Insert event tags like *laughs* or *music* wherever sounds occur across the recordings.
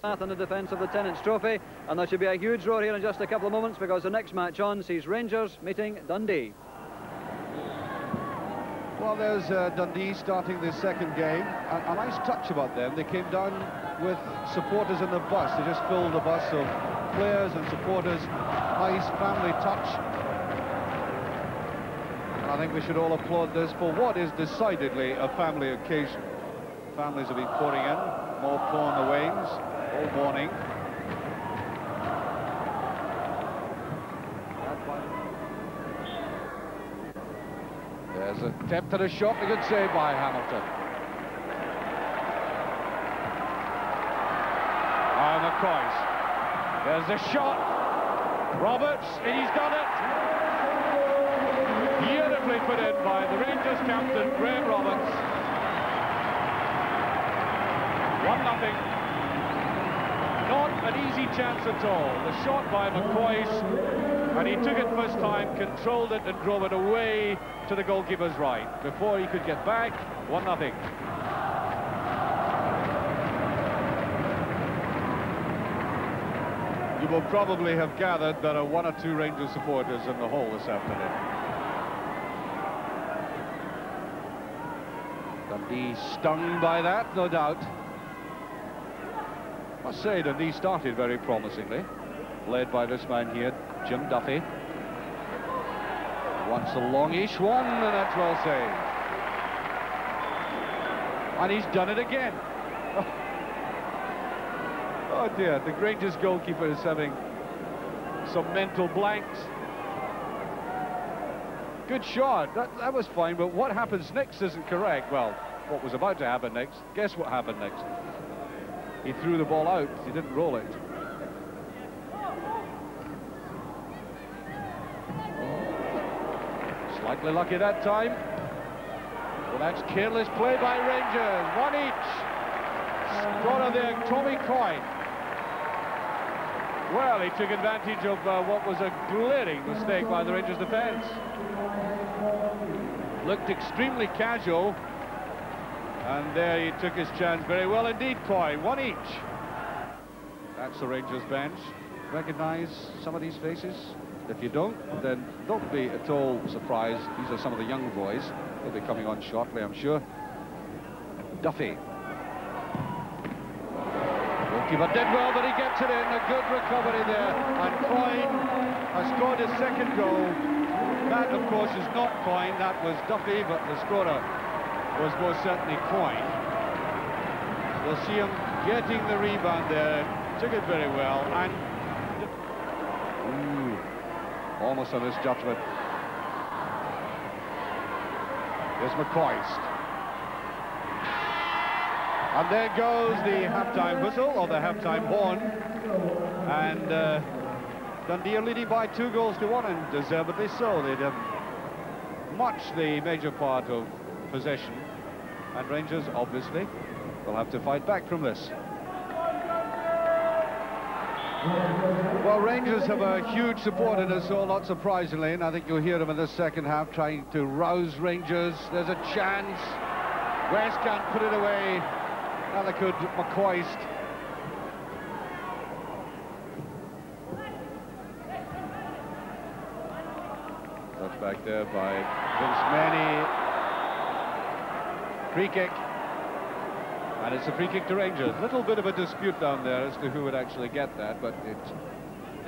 Path in the defence of the Tennent's Trophy, and there should be a huge roar here in just a couple of moments because the next match on sees Rangers meeting Dundee. Well, there's uh, Dundee starting the second game. A, a, nice touch about them. They came down with supporters in the bus. They just filled the bus of players and supporters. Nice family touch. And I think we should all applaud this for what is decidedly a family occasion. Families have been pouring in, more on the wings all morning. There's a attempt at a shot, a good save by Hamilton. Oh, McCoist. There's the shot. Roberts, and he's done it. Beautifully put in by the Rangers captain, Graham Roberts. One nothing. Not an easy chance at all. The shot by McCoist, and he took it first time, controlled it and drove it away to the goalkeeper's right. Before he could get back, one nothing. You will probably have gathered there are one or two Rangers supporters in the hall this afternoon. Dundee stung by that, no doubt must say that he started very promisingly, led by this man here, Jim Duffy. Once a longish one, and that's well saved. And he's done it again. *laughs* Oh, dear, the greatest goalkeeper is having some mental blanks. Good shot, that, that was fine, but what happens next isn't correct. Well, what was about to happen next, guess what happened next? He threw the ball out. He didn't roll it. Slightly lucky that time. Well, that's careless play by Rangers. One each. Scorer there, Tommy Coyne. Well, he took advantage of uh, what was a glaring mistake by the Rangers defence. Looked extremely casual, and there he took his chance very well indeed, Coyne. One each. That's the Rangers bench. Recognise some of these faces? If you don't, then don't be at all surprised. These are some of the young boys. They'll be coming on shortly, I'm sure. Duffy. Goalkeeper did well, but he gets it in. A good recovery there. And Coyne has scored his second goal. That, of course, is not Coyne. That was Duffy, but the scorer was most certainly Coyne. We'll see him getting the rebound there. Took it very well. And Ooh, almost on his judgment. There's McCoist. And there goes the halftime whistle, or the halftime horn. And uh, Dundee are leading by two goals to one, and deservedly so. They'd have much the major part of possession. And Rangers, obviously, will have to fight back from this. Well, Rangers have a huge support in us all, not surprisingly, and I think you'll hear them in the second half trying to rouse Rangers. There's a chance. West can't put it away. Neither could McCoist. Back there by Vince Mennie. Free kick. And it's a free kick to Rangers. A little bit of a dispute down there as to who would actually get that, but it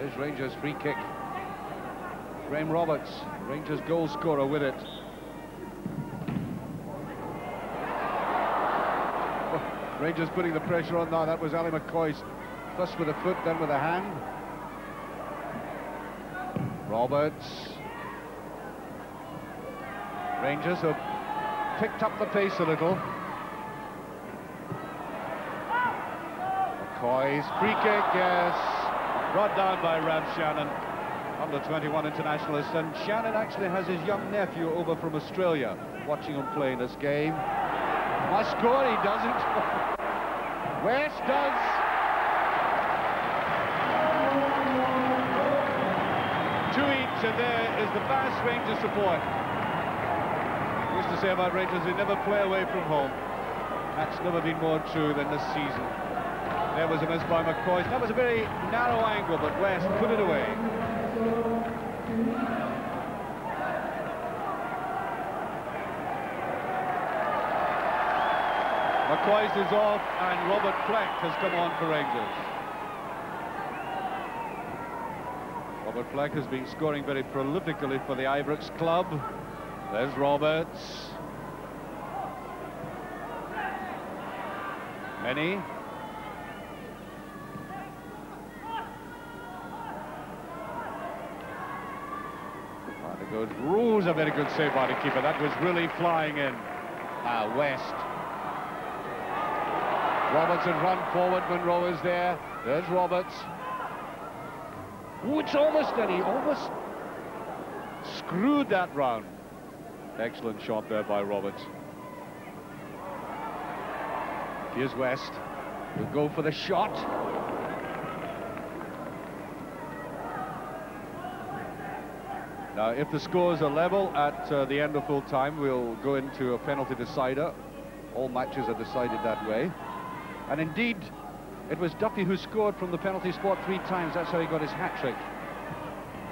is Rangers' free kick. Graham Roberts, Rangers goal scorer with it. Oh, Rangers putting the pressure on now. That was Ally McCoist. First with a foot, then with a hand. Roberts. Rangers picked up the pace a little. McCoist's free kick, yes. Brought down by Rab Shannon, under 21 internationalist. And Shannon actually has his young nephew over from Australia watching him play this game. Must score, he doesn't. *laughs* West does. Two each, and there is the Bass Ranger support to say about Rangers, they never play away from home. That's never been more true than this season. There was a miss by McCoist. That was a very narrow angle, but West put it away. McCoist is off, and Robert Fleck has come on for Rangers. Robert Fleck has been scoring very prolifically for the Ibrox club. There's Roberts. Many. It goes. Rose, a very good save by the keeper. That was really flying in. Ah, West. Roberts had run forward. Munro is there. There's Roberts. Ooh, it's almost, and he almost screwed that round. Excellent shot there by Roberts. Here's West. He'll go for the shot. Now, if the scores are level at uh, the end of full time, we'll go into a penalty decider. All matches are decided that way. And indeed, it was Duffy who scored from the penalty spot three times. That's how he got his hat-trick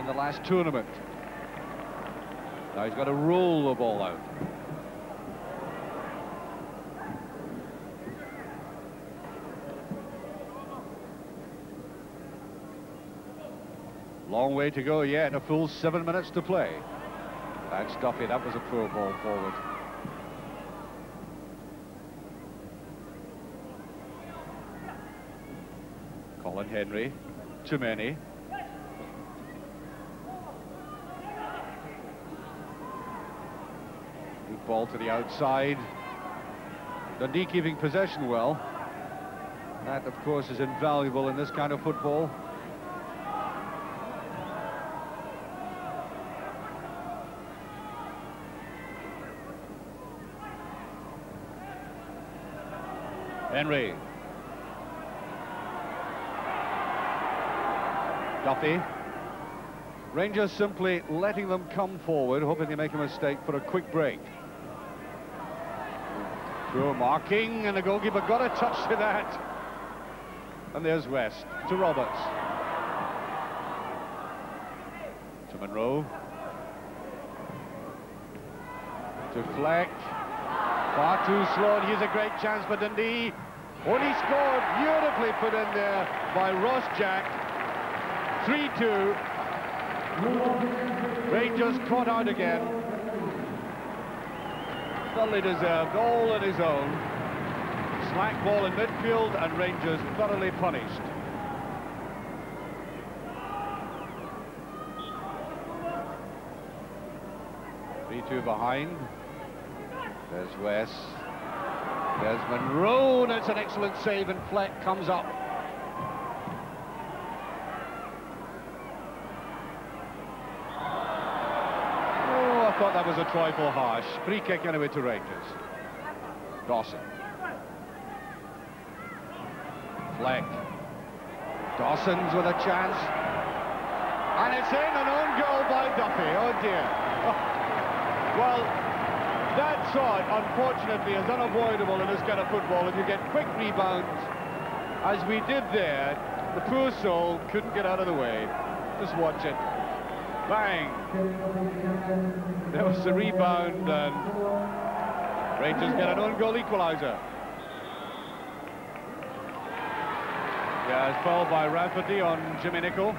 in the last tournament. Now he's got to roll the ball out. Long way to go yet, a full seven minutes to play. That's Duffy, that was a poor ball forward. Colin Hendry, too many. Ball to the outside. Dundee keeping possession well. That, of course, is invaluable in this kind of football. Hendry. Duffy. Rangers simply letting them come forward, hoping they make a mistake for a quick break. Poor marking, and the goalkeeper got a touch to that. And there's West to Roberts. To Munro. To Fleck. Far too slow, and here's a great chance for Dundee. Only scored, beautifully put in there by Ross Jack. 3-2. Rangers caught out again. Thoroughly deserved, all on his own. Slack ball in midfield, and Rangers thoroughly punished. Three-two behind. There's West. There's Munro, and it's an excellent save, and Fleck comes up. Oh, Thought that was a trifle harsh. Free kick anyway to Rangers. Dawson. Fleck. Dawson's with a chance. And it's in, an own goal by Duffy. Oh, dear. *laughs* Well, that shot, unfortunately, is unavoidable in this kind of football. If you get quick rebounds, as we did there, the poor soul couldn't get out of the way. Just watch it. Bang! There was the rebound, and Rangers get an own goal equaliser. Yeah, it's fouled by Rafferty on Jimmy Nicholl.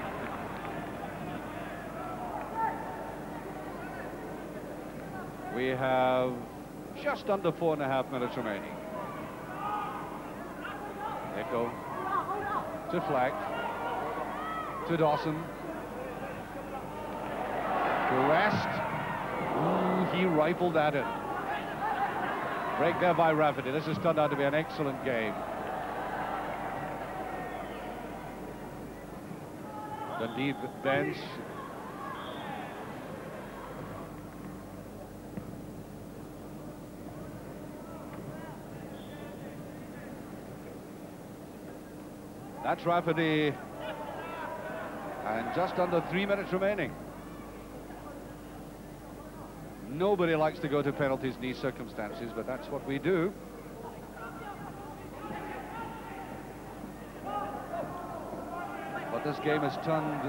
We have just under four and a half minutes remaining. Nicholl to Fleck, to Dawson, West. He rifled that in. Break there by Rafferty. This has turned out to be an excellent game. Dundee bench That's Rafferty. And just under three minutes remaining. Nobody likes to go to penalties in these circumstances, but that's what we do. But this game has turned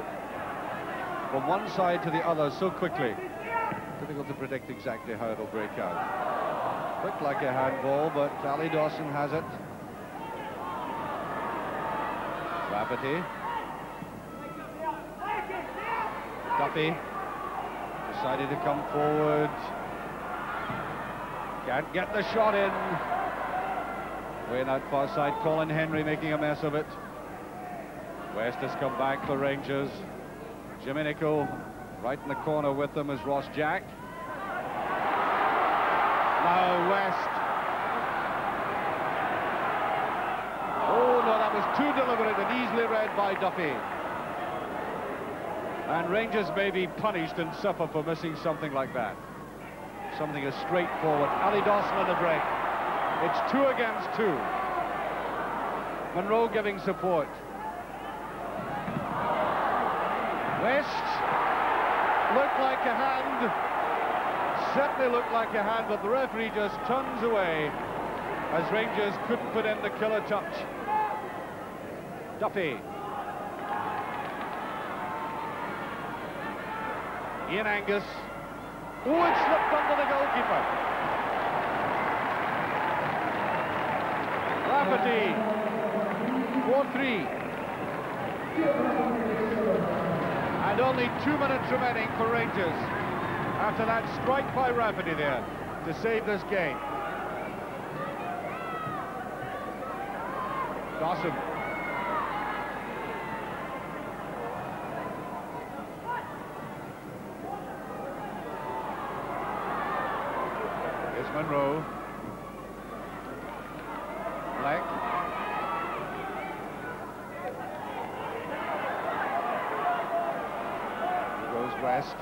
from one side to the other so quickly. Difficult to predict exactly how it'll break out. Looked like a handball, but Ally Dawson has it. Rafferty. Duffy decided to come forward. Can't get the shot in. Way out far side, Colin Hendry making a mess of it. West has come back for Rangers. Jimmy Nicholl right in the corner with them is Ross Jack. Now West. Oh no, that was too deliberate and easily read by Duffy. And Rangers may be punished and suffer for missing something like that. Something as straightforward. Ally Dawson on the break. It's two against two. Munro giving support. West looked like a hand. Certainly looked like a hand, but the referee just turns away as Rangers couldn't put in the killer touch. Duffy. Ian Angus. Oh, it slipped under the goalkeeper. Rafferty. 4-3. And only two minutes remaining for Rangers after that strike by Rafferty there to save this game. Dawson. Munro. Black. Here goes West.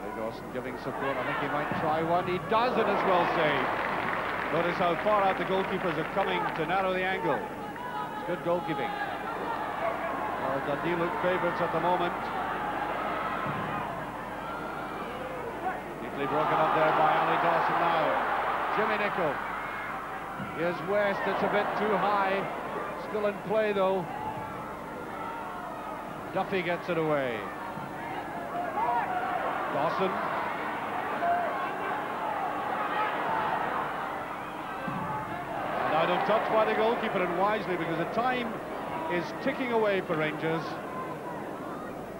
Ray Dawson giving support. I think he might try one. He does it as well saved. Notice how far out the goalkeepers are coming to narrow the angle. It's good goalkeeping. Well, Dundee look favourites at the moment. Broken up there by Ally Dawson now. Jimmy Nicholl. Here's West, it's a bit too high. Still in play though. Duffy gets it away. Dawson. And out of touch by the goalkeeper and wisely because the time is ticking away for Rangers.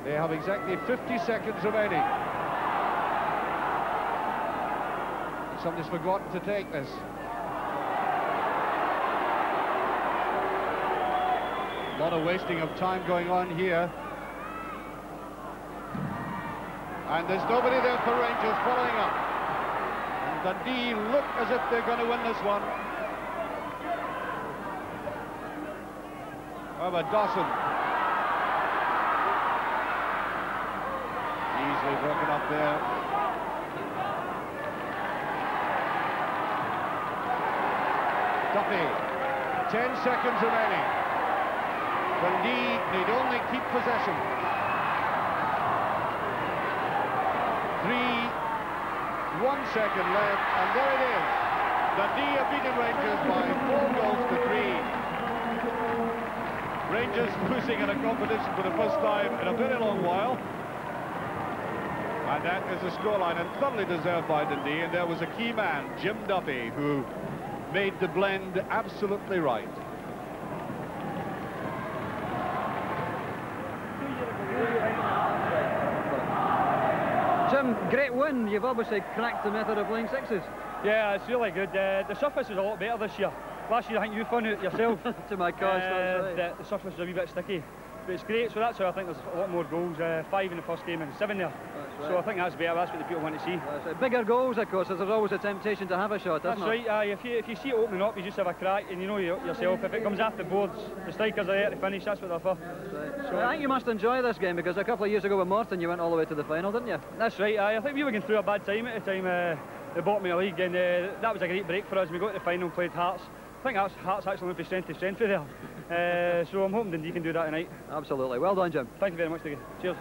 They have exactly 50 seconds remaining. Somebody's forgotten to take this. A lot of wasting of time going on here. And there's nobody there for Rangers following up. And Dundee look as if they're going to win this one. How about Dawson? Easily broken up there. Duffy, 10 seconds remaining. Dundee need only keep possession. Three, one second left, and there it is. Dundee have beaten Rangers by four goals to three. Rangers losing in a competition for the first time in a very long while. And that is the scoreline, and thoroughly deserved by Dundee. And there was a key man, Jim Duffy, who made the blend absolutely right. Jim, great win. You've obviously cracked the method of playing sixes. Yeah, it's really good. Uh, the surface is a lot better this year. Last year, I think you found it yourself. *laughs* to my cost, uh, right. the, the surface is a wee bit sticky. But it's great, so that's why I think there's a lot more goals. Uh, five in the first game and seven there. That's So I think that's better. That's what the people want to see. That's. Bigger goals, of course, there's always a temptation to have a shot, That's isn't right. Aye, if you if you see it opening up, you just have a crack, and you know yourself. If it comes off the boards, the strikers are there to finish. That's what they're for. Right. So I think you must enjoy this game because a couple of years ago with Morton you went all the way to the final, didn't you? That's right. Aye, I think we were going through a bad time at the time. Uh, the bottom of the league, and uh, that was a great break for us. We got to the final, played Hearts. I think Hearts, Hearts actually went from strength to *laughs* strength there. Uh, so I'm hoping that you can do that tonight. Absolutely. Well done, Jim. Thank you very much, Diggy. Cheers.